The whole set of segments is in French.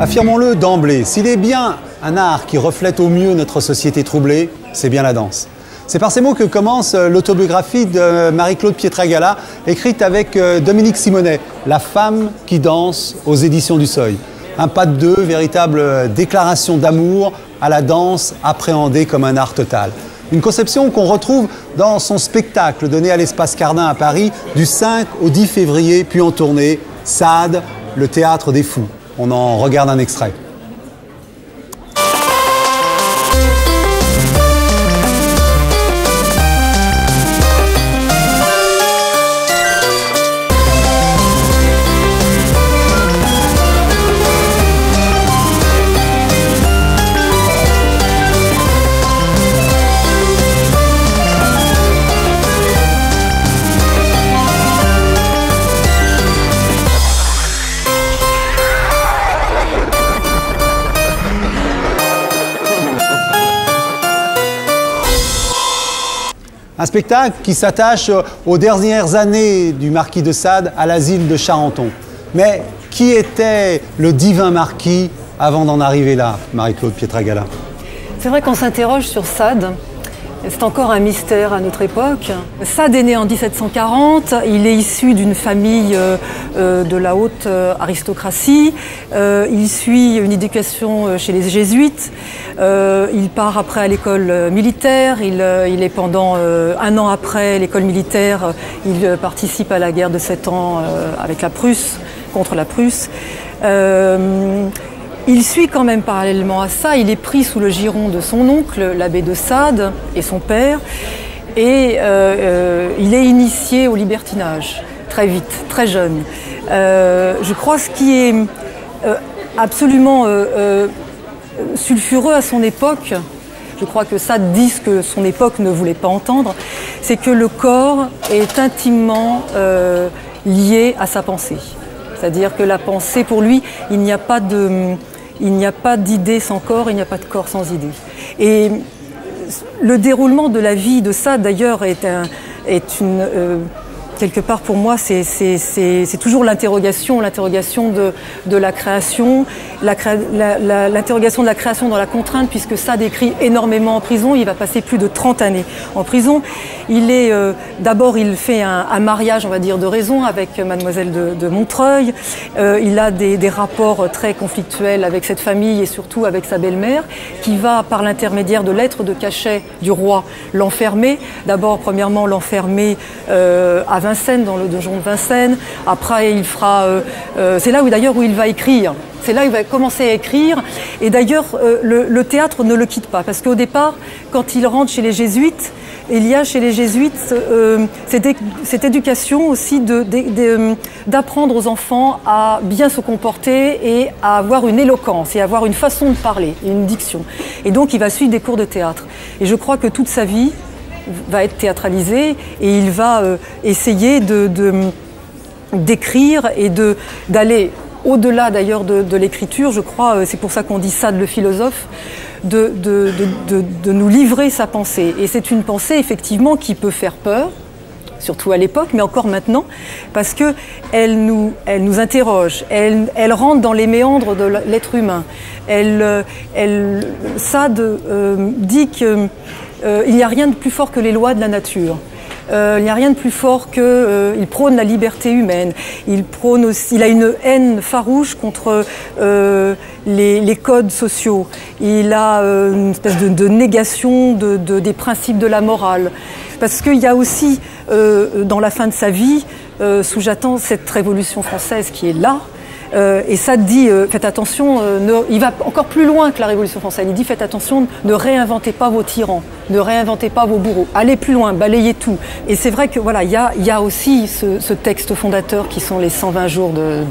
Affirmons-le d'emblée, s'il est bien un art qui reflète au mieux notre société troublée, c'est bien la danse. C'est par ces mots que commence l'autobiographie de Marie-Claude Pietragala, écrite avec euh, Dominique Simonet, La femme qui danse aux éditions du Seuil. Un pas de deux, véritable déclaration d'amour à la danse appréhendée comme un art total. Une conception qu'on retrouve dans son spectacle donné à l'Espace Cardin à Paris du 5 au 10 février, puis en tournée, Sade, le théâtre des fous. On en regarde un extrait. Un spectacle qui s'attache aux dernières années du marquis de Sade à l'asile de Charenton. Mais qui était le divin marquis avant d'en arriver là, Marie-Claude Pietragala? C'est vrai qu'on s'interroge sur Sade c'est encore un mystère à notre époque. Sade est né en 1740, il est issu d'une famille euh, euh, de la haute euh, aristocratie, il suit une éducation chez les jésuites, il part après à l'école militaire, il, est pendant un an après l'école militaire, il participe à la guerre de sept ans avec la Prusse, contre la Prusse. Il suit quand même parallèlement à ça, il est pris sous le giron de son oncle, l'abbé de Sade, et son père, et euh, euh, il est initié au libertinage, très vite, très jeune. Euh, je crois ce qui est absolument sulfureux à son époque, je crois que Sade dit ce que son époque ne voulait pas entendre, c'est que le corps est intimement lié à sa pensée. C'est-à-dire que la pensée, pour lui, il n'y a pas de, il n'y a pas d'idée sans corps, il n'y a pas de corps sans idée. Et le déroulement de la vie de ça, d'ailleurs, est, est une, euh, quelque part pour moi, c'est toujours l'interrogation, l'interrogation de, la création, l'interrogation de la création dans la contrainte, puisque ça décrit énormément en prison. Il va passer plus de 30 années en prison. Il est euh, d'abord, il fait un, mariage, on va dire, de raison avec Mademoiselle de, Montreuil. Euh, il a des, rapports très conflictuels avec cette famille et surtout avec sa belle-mère, qui va, par l'intermédiaire de lettres de cachet du roi, l'enfermer. D'abord, premièrement, l'enfermer euh, à Dans le donjon de Vincennes. Après, il fera. Euh, euh, c'est là où d'ailleurs où il va écrire. C'est là où il va commencer à écrire. Et d'ailleurs, euh, le, théâtre ne le quitte pas. Parce qu'au départ, quand il rentre chez les jésuites, il y a chez les jésuites cette, éducation aussi d'apprendre aux enfants à bien se comporter et à avoir une éloquence et avoir une façon de parler, une diction. Et donc il va suivre des cours de théâtre. Et je crois que toute sa vie, va être théâtralisé et il va euh, essayer de, d'écrire et de, d'aller au-delà d'ailleurs de, l'écriture, je crois, euh, c'est pour ça qu'on dit ça de le philosophe, de, de, de, nous livrer sa pensée. Et c'est une pensée effectivement qui peut faire peur, surtout à l'époque, mais encore maintenant, parce qu'elle nous, elle nous interroge, elle, elle rentre dans les méandres de l'être humain. Elle, euh, elle, Sade dit que euh, il n'y a rien de plus fort que les lois de la nature. Euh, il n'y a rien de plus fort qu'il euh, prône la liberté humaine. Il prône aussi, il a une haine farouche contre les, codes sociaux. Il a une espèce de, négation des principes de la morale. Parce qu'il y a aussi, dans la fin de sa vie, sous-jacent cette révolution française qui est là, euh, et ça dit, euh, faites attention, euh, il va encore plus loin que la Révolution française. Il dit, faites attention, ne réinventez pas vos tyrans, ne réinventez pas vos bourreaux, allez plus loin, balayez tout. Et c'est vrai que voilà, il y a, aussi ce, texte fondateur qui sont les 120 jours de,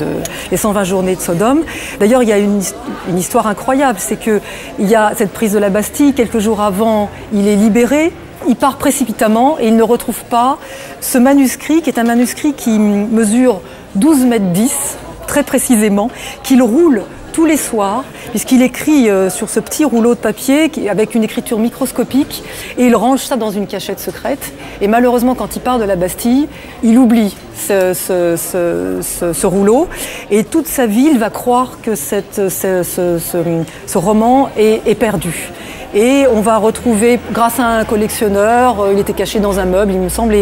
les 120 journées de Sodome. D'ailleurs, il y a une, une histoire incroyable, c'est que il y a cette prise de la Bastille. Quelques jours avant, il est libéré. Il part précipitamment et il ne retrouve pas ce manuscrit qui est un manuscrit qui mesure 12 mètres 10 très précisément, qu'il roule tous les soirs, puisqu'il écrit euh, sur ce petit rouleau de papier avec une écriture microscopique, et il range ça dans une cachette secrète. Et malheureusement, quand il part de la Bastille, il oublie ce, rouleau, et toute sa il va croire que ce, roman est, perdu. Et on va retrouver, grâce à un collectionneur, euh, il était caché dans un meuble, il me semble,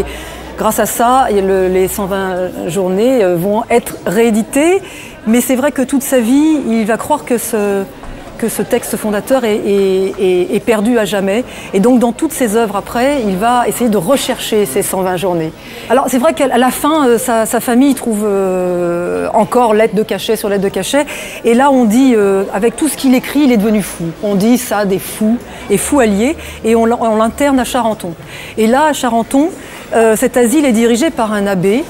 grâce à ça, les 120 journées euh, vont être rééditées. Mais c'est vrai que toute sa vie, il va croire que ce, que ce texte fondateur est, perdu à jamais. Et donc, dans toutes ses œuvres après, il va essayer de rechercher ces 120 journées. Alors, c'est vrai qu'à la fin, euh, sa, famille trouve euh, encore lettre de cachet sur lettre de cachet. Et là, on dit, euh, avec tout ce qu'il écrit, il est devenu fou. On dit ça des fous et fous alliés. Et on, l'interne à Charenton. Et là, à Charenton, cet asile est dirigé par un abbé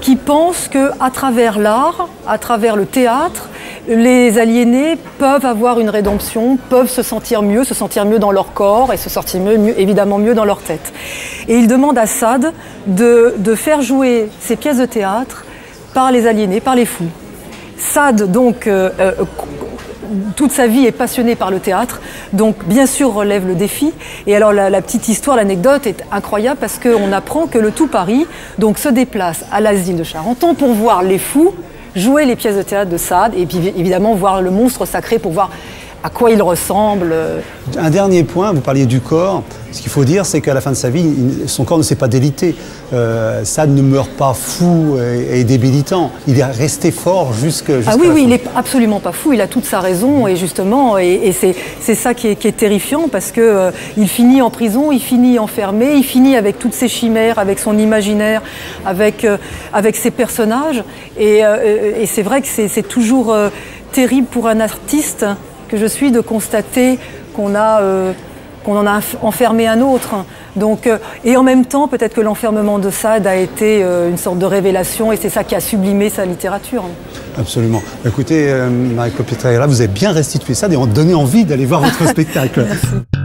qui pense qu'à travers l'art, à travers le théâtre, les aliénés peuvent avoir une rédemption, peuvent se sentir mieux, se sentir mieux dans leur corps et se sentir mieux, évidemment mieux dans leur tête. Et il demande à Sade de, faire jouer ces pièces de théâtre par les aliénés, par les fous. Sade, donc, euh, euh, toute sa vie est passionnée par le théâtre, donc bien sûr relève le défi. Et alors la, petite histoire, l'anecdote est incroyable parce qu'on apprend que le tout Paris donc, se déplace à l'asile de Charenton pour voir les fous jouer les pièces de théâtre de Sade et puis évidemment voir le monstre sacré pour voir à quoi il ressemble. Un dernier point, vous parliez du corps. Ce qu'il faut dire, c'est qu'à la fin de sa vie, son corps ne s'est pas délité. Euh, Sade ne meurt pas fou et, débilitant. Il est resté fort jusqu'à Ah oui, oui, il n'est absolument pas fou. Il a toute sa raison et justement, et, c'est ça qui est, terrifiant parce que euh, il finit en prison, il finit enfermé, il finit avec toutes ses chimères, avec son imaginaire, avec, euh, avec ses personnages. Et, euh, et c'est vrai que c'est toujours terrible pour un artiste que je suis de constater qu'on a, euh, qu'on en a enfermé un autre. Donc, euh, et en même temps, peut-être que l'enfermement de Sade a été euh, une sorte de révélation et c'est ça qui a sublimé sa littérature. Absolument. Écoutez, Marie-Claude vous avez bien restitué ça et on donné envie d'aller voir votre spectacle. Merci.